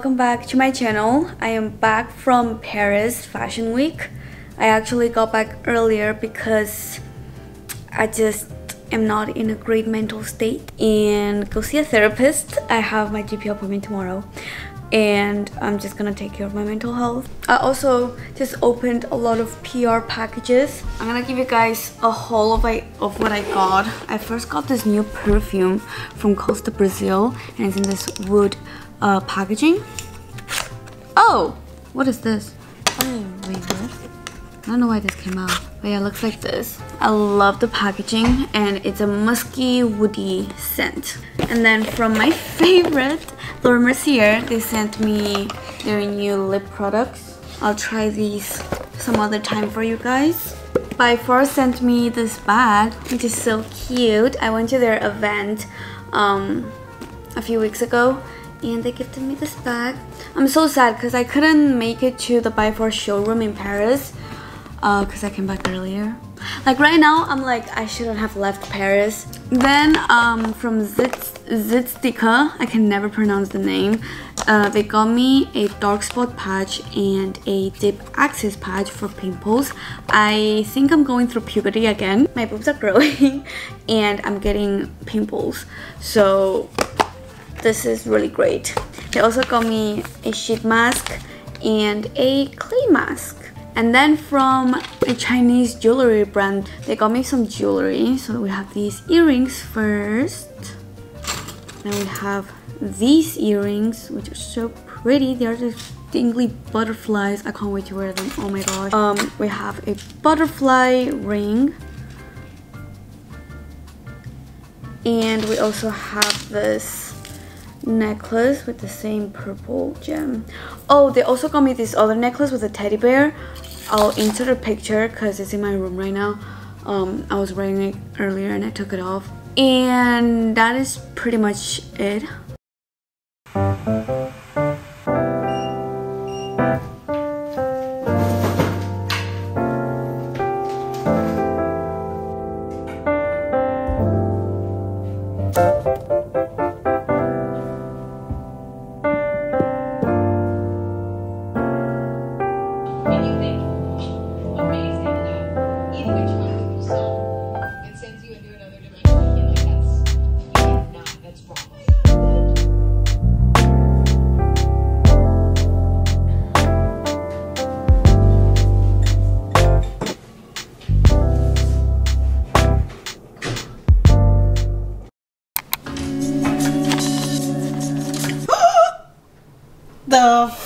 Welcome back to my channel. I am back from Paris Fashion Week. I actually got back earlier because I just am not in a great mental state and go see a therapist. I have my GP appointment tomorrow and I'm just gonna take care of my mental health. I also just opened a lot of PR packages. I'm gonna give you guys a haul of, of what I got. I first got this new perfume from Costa Brazil and it's in this wood uh, packaging. Oh, what is this? Oh, wait, what? I don't know why this came out, but yeah, it looks like this. I love the packaging and it's a musky, woody scent. And then from my favorite, Laura Mercier, they sent me their new lip products. I'll try these some other time for you guys. By Far sent me this bag, which is so cute. I went to their event um, a few weeks ago and they gifted me this bag. I'm so sad because I couldn't make it to the By Far showroom in Paris because uh, I came back earlier. Like right now, I'm like, I shouldn't have left Paris. Then um, from Zitz, Zitsticka, I can never pronounce the name, uh, they got me a dark spot patch and a deep axis patch for pimples. I think I'm going through puberty again. My boobs are growing and I'm getting pimples. So this is really great. They also got me a sheet mask and a clay mask. And then from a Chinese jewelry brand, they got me some jewelry. So we have these earrings first. Then we have these earrings, which are so pretty. They're just dingly butterflies. I can't wait to wear them. Oh my gosh. Um, we have a butterfly ring. And we also have this necklace with the same purple gem. Oh, they also got me this other necklace with a teddy bear. I'll insert a picture because it's in my room right now. Um, I was wearing it earlier and I took it off. And that is pretty much it. The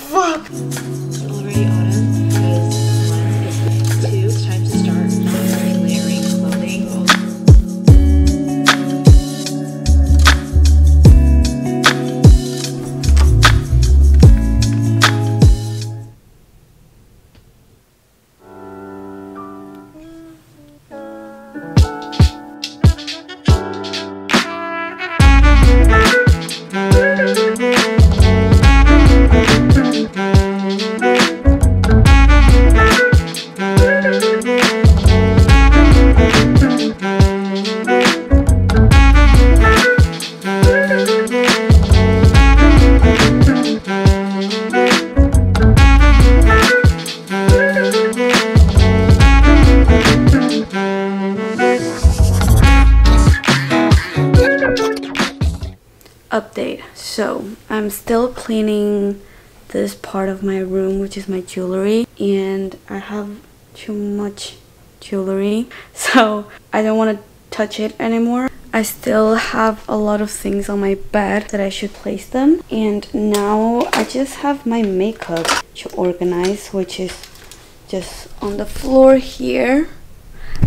cleaning this part of my room which is my jewelry and i have too much jewelry so i don't want to touch it anymore i still have a lot of things on my bed that i should place them and now i just have my makeup to organize which is just on the floor here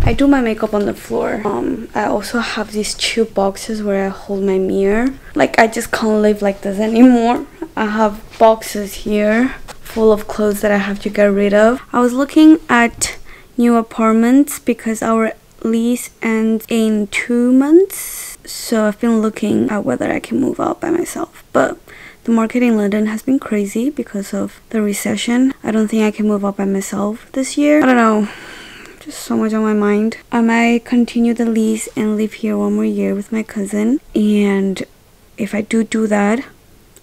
I do my makeup on the floor. Um, I also have these two boxes where I hold my mirror. Like I just can't live like this anymore. I have boxes here full of clothes that I have to get rid of. I was looking at new apartments because our lease ends in two months. So I've been looking at whether I can move out by myself. But the market in London has been crazy because of the recession. I don't think I can move out by myself this year. I don't know just so much on my mind. I might continue the lease and live here one more year with my cousin. And if I do do that,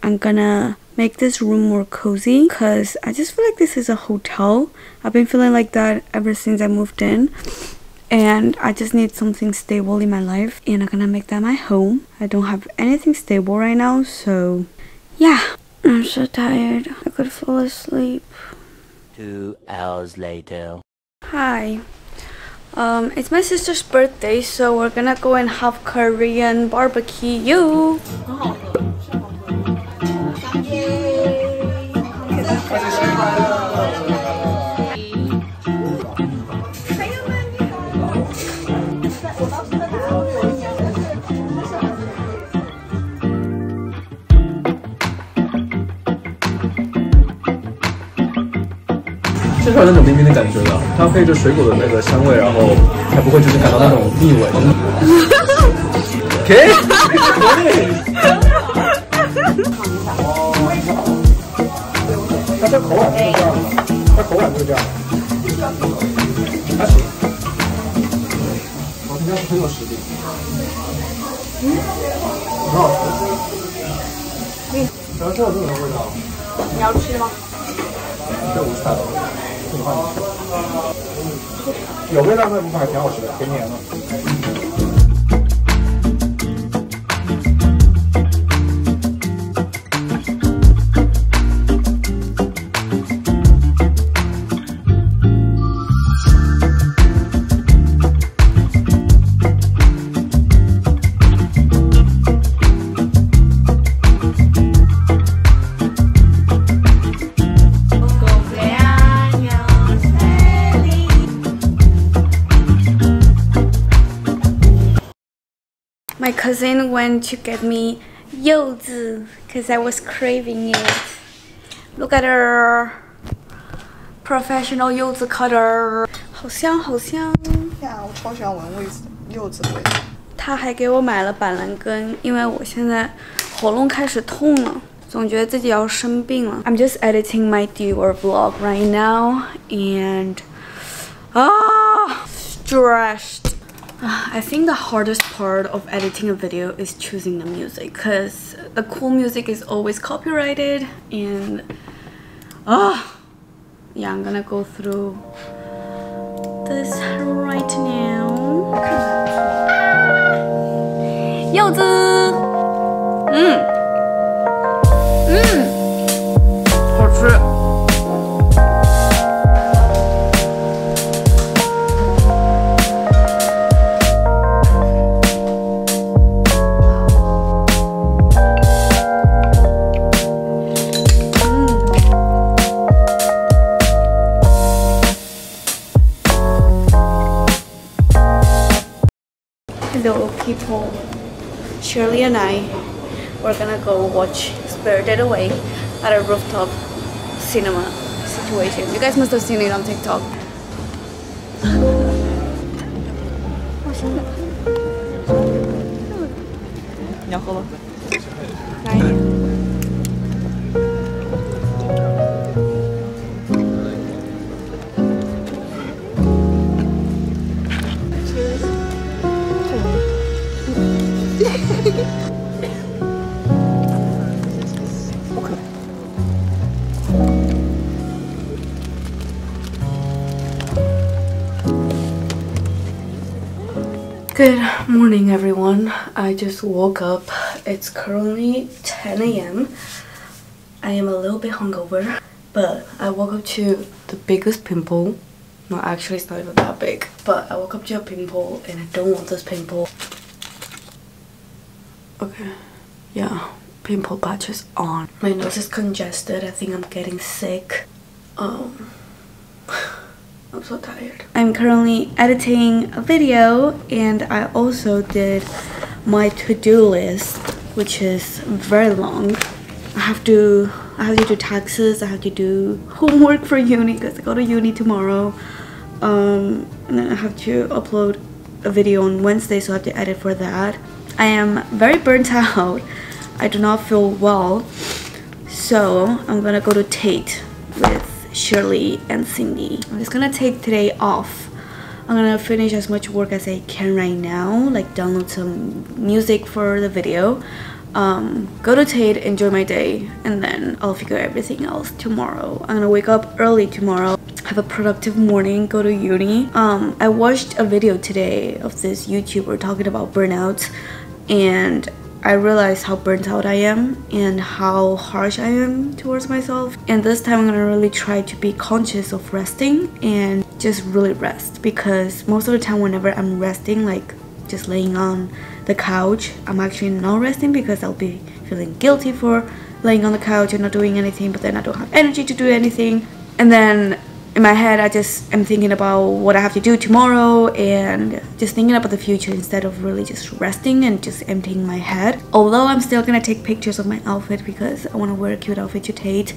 I'm gonna make this room more cozy because I just feel like this is a hotel. I've been feeling like that ever since I moved in and I just need something stable in my life and I'm gonna make that my home. I don't have anything stable right now so yeah. I'm so tired. I could fall asleep. Two hours later. Hi. Um, it's my sister's birthday, so we're gonna go and have Korean barbecue. This 就是有那种冰冰的感觉的，它配着水果的那个香味，然后才不会就是感到那种腻味。OK，它这口感就是这样的，它口感就是这样的，还行。我今天很有实力，嗯很好吃。嗯，然后这有这种味道。你要吃吗？这无菜了，这个话你吃。有味道那部分还挺好吃的，甜甜的。My cousin went to get me yuzu because I was craving it. Look at her professional yuzu cutter. i'm just editing my Dior vlog right now and ah stressed. I think the hardest part of editing a video is choosing the music because the cool music is always copyrighted and ah yeah I'm gonna go through this right now. 柚子，嗯，嗯， people. Shirley and I we're gonna go watch Spirited Away at a rooftop cinema situation. You guys must have seen it on TikTok. 你 Good morning, everyone. I just woke up. It's currently 10 a.m. I am a little bit hungover, but I woke up to the biggest pimple. No, actually, it's not even that big. But I woke up to a pimple, and I don't want this pimple. Okay, yeah, pimple patches on. My nose is congested. I think I'm getting sick. Um. I'm so tired. I'm currently editing a video and I also did my to-do list which is very long. I have to I have to do taxes, I have to do homework for uni because I go to uni tomorrow. Um, and then I have to upload a video on Wednesday so I have to edit for that. I am very burnt out. I do not feel well. So I'm gonna go to Tate Shirley and Cindy. I'm just gonna take today off. I'm gonna finish as much work as I can right now, like download some music for the video. um, go to Tate, enjoy my day, and then I'll figure everything else tomorrow. I'm gonna wake up early tomorrow, have a productive morning, go to uni. Um, I watched a video today of this YouTuber talking about burnout, and I realized how burnt out I am and how harsh I am towards myself. And this time I'm gonna really try to be conscious of resting and just really rest because most of the time whenever I'm resting, like just laying on the couch, I'm actually not resting because I'll be feeling guilty for laying on the couch and not doing anything, but then I don't have energy to do anything. And then in my head, I just am thinking about what I have to do tomorrow and just thinking about the future instead of really just resting and just emptying my head. Although I'm still gonna take pictures of my outfit because I wanna wear a cute outfit to Tate.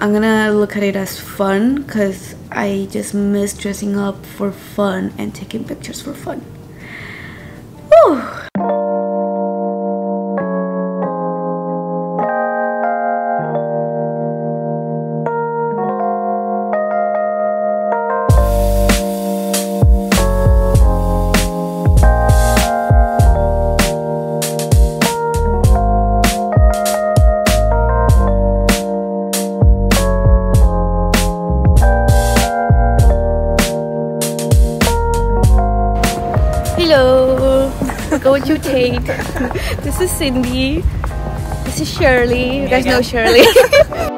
I'm gonna look at it as fun because I just miss dressing up for fun and taking pictures for fun. Whew. This is Cindy. This is Shirley. You guys know Shirley.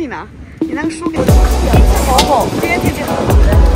你拿，你那个书给我。好好，今天天气好。